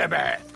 Elizabeth.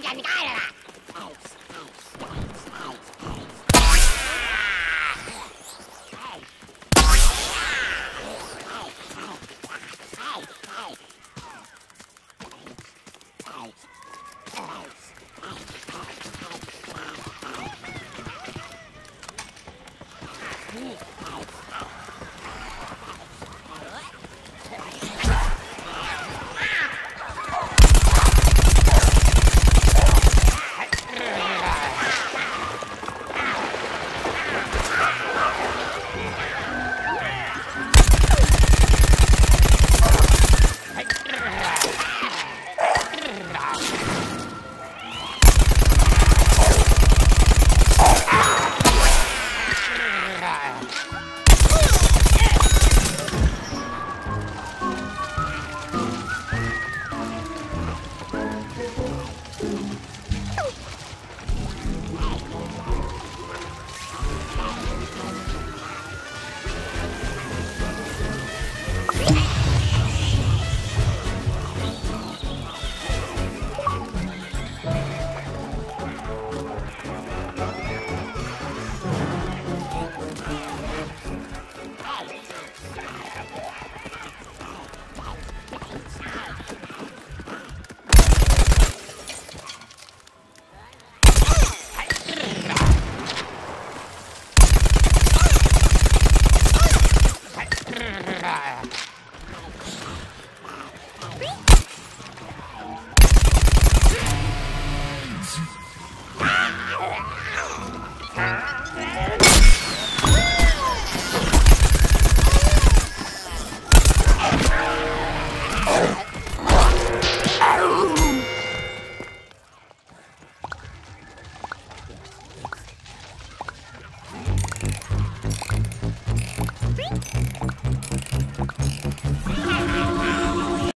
你赶紧盖了吧。